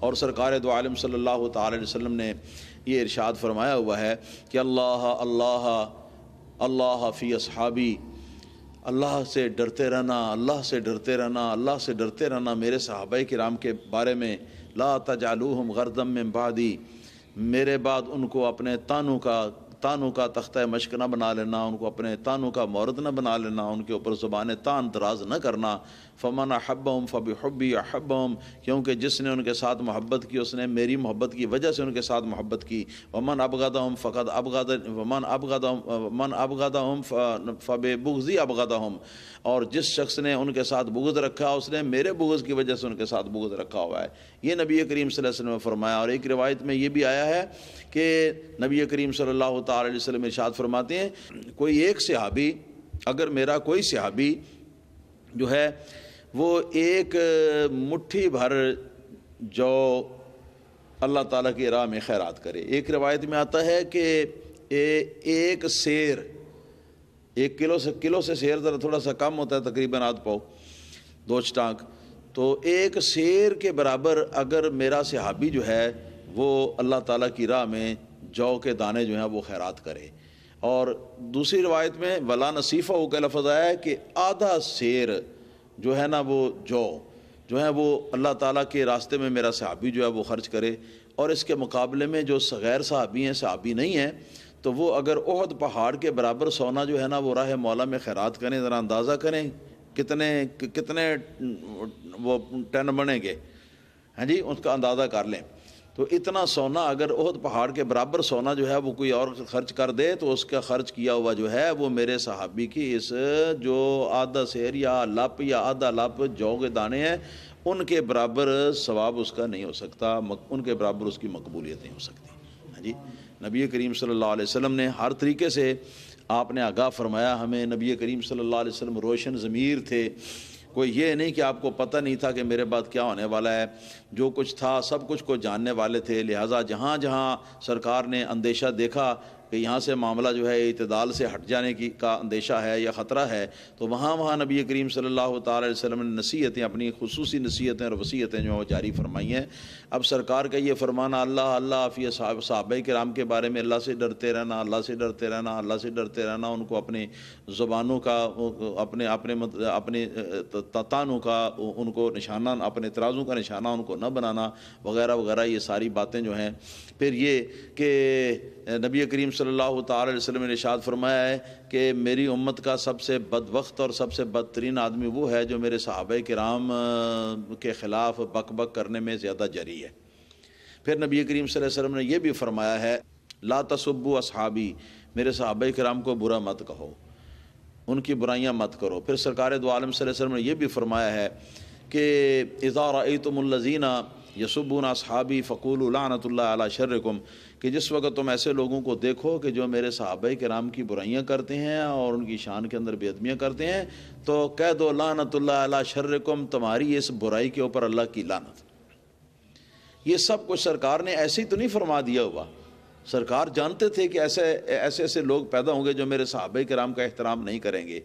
اور سرکار دو عالم صلی اللہ تعالی علیہ وسلم نے یہ ارشاد فرمایا ہوا ہے کہ اللہ اللہ اللہ فی اصحابی، اللہ سے ڈرتے رہنا، اللہ سے ڈرتے رہنا، اللہ سے ڈرتے رہنا میرے صحابہ کرام کے بارے میں، لا تجعلوہم غردم من بعدی، میرے بعد ان کو اپنے تانوں کا تانوں کا تختہ مشق نہ بنا لینا، ان کو اپنے تانوں کا مورد نہ بنا لینا، ان کے اوپر زبان تان دراز نہ کرنا۔ فمن احبہم فبی حبی احبہم کیونکہ جس نے ان کے ساتھ محبت کی، اس نے میری محبت کی وجہ سے ان کے ساتھ محبت کی۔ ومن ابغدہم فقط ابغد ومن ابغدہم ومن ابغدہم فب بغضی ابغدہم اور جس شخص نے ان کے ساتھ بغض رکھا، اس نے میرے بغض کی وجہ سے ان کے ساتھ بغض رکھا ہوا ہے۔ یہ نبی کریم صلی اللہ علیہ وسلم نے فرمایا، اور ایک روایت میں یہ بھی آیا ہے کہ نبی کریم صلی اللہ تعالی علیہ وسلم ارشاد فرماتے ہیں، کوئی ایک صحابی، اگر میرا کوئی صحابی جو ہے، وہ ایک مٹھی بھر جو اللہ تعالیٰ کی راہ میں خیرات کرے۔ ایک روایت میں آتا ہے کہ ایک سیر ایک کلو سے کلو سے سیر ذرا تھوڑا سا کم ہوتا ہے، تقریباً آدھ پاؤ، دو چٹانک۔ تو ایک سیر کے برابر اگر میرا صحابی جو ہے، وہ اللہ تعالیٰ کی راہ میں جو کے دانے جو ہیں وہ خیرات کرے۔ اور دوسری روایت میں ولا نصیفہ ہو کا لفظ آیا ہے کہ آدھا سیر جو ہے نا وہ جو جو ہے وہ اللہ تعالیٰ کے راستے میں میرا صحابی جو ہے وہ خرچ کرے۔ اور اس کے مقابلے میں جو غیر صحابی ہیں، صحابی نہیں ہیں، تو وہ اگر عہد پہاڑ کے برابر سونا جو ہے نا وہ راہ مولا میں خیرات کریں، ذرا اندازہ کریں کتنے کتنے وہ ٹن بنیں گے۔ ہاں جی؟ اس کا اندازہ کر لیں۔ تو اتنا سونا اگر عہد پہاڑ کے برابر سونا جو ہے وہ کوئی اور خرچ کر دے تو اس کا خرچ کیا ہوا جو ہے وہ میرے صحابی کی اس جو آدھا سیر یا لپ یا آدھا لپ جو کے دانے ہیں، ان کے برابر ثواب اس کا نہیں ہو سکتا ان کے برابر اس کی مقبولیت نہیں ہو سکتی۔ ہاں جی؟ نبی کریم صلی اللہ علیہ وسلم نے ہر طریقے سے آپ نے آگاہ فرمایا، ہمیں نبی کریم صلی اللہ علیہ وسلم روشن ضمیر تھے۔ کوئی یہ نہیں کہ آپ کو پتہ نہیں تھا کہ میرے بعد کیا ہونے والا ہے۔ جو کچھ تھا سب کچھ کو جاننے والے تھے، لہٰذا جہاں جہاں سرکار نے اندیشہ دیکھا کہ یہاں سے معاملہ جو ہے اعتدال سے ہٹ جانے کی کا اندیشہ ہے یا خطرہ ہے، تو وہاں وہاں نبی کریم صلی اللہ تعالی علیہ وسلم نے نصیحتیں، اپنی خصوصی نصیحتیں اور وصیتیں جو ہیں وہ جاری فرمائی ہیں۔ اب سرکار کا یہ فرمانا اللہ اللہ فی صحابہ صحابہ کرام کے بارے میں اللہ سے ڈرتے رہنا، اللہ سے ڈرتے رہنا، اللہ سے ڈرتے رہنا، ان کو اپنی زبانوں کا، اپنے اپنے اپنے تانوں کا، ان کو نشانہ، اپنے اعتراضوں کا نشانہ ان کو نہ بنانا، وغیرہ وغیرہ، یہ ساری باتیں جو ہیں۔ پھر یہ کہ نبی کریم صلی اللہ تعالی علیہ وسلم نے ارشاد فرمایا ہے کہ میری امت کا سب سے بد وقت اور سب سے بدترین آدمی وہ ہے جو میرے صحابہ کرام کے خلاف بک بک کرنے میں زیادہ جری ہے۔ پھر نبی کریم صلی اللہ علیہ وسلم نے یہ بھی فرمایا ہے، لا تصبو اصحابی، میرے صحابہ کرام کو برا مت کہو، ان کی برائیاں مت کرو۔ پھر سرکار دو عالم صلی اللہ علیہ وسلم نے یہ بھی فرمایا ہے کہ اذا رأیتم الذین یسبون اصحابی فقول لعنت اللہ علی شرکم، کہ جس وقت تم ایسے لوگوں کو دیکھو کہ جو میرے صحابہ کرام کی برائیاں کرتے ہیں اور ان کی شان کے اندر بے ادمیاں کرتے ہیں، تو کہہ دو لعنت اللہ علی شرکم، تمہاری اس برائی کے اوپر اللہ کی لعنت۔ یہ سب کچھ سرکار نے ایسے ہی تو نہیں فرما دیا ہوا۔ سرکار جانتے تھے کہ ایسے ایسے ایسے لوگ پیدا ہوں گے جو میرے صحابہ کرام کا احترام نہیں کریں گے۔